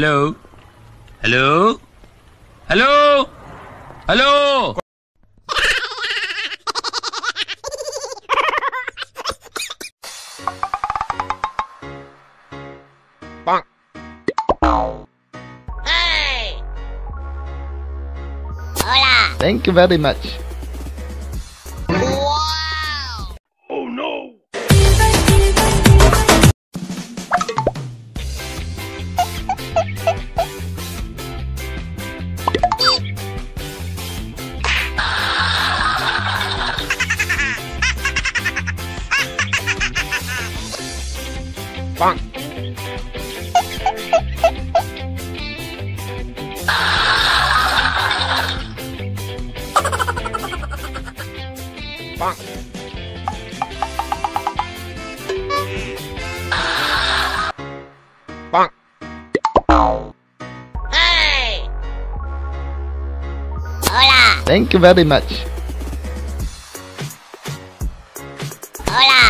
Hello? Hello? Hello? Hello? Hey! Hola! Thank you very much. Hey. Hola. Thank you very much. Hola.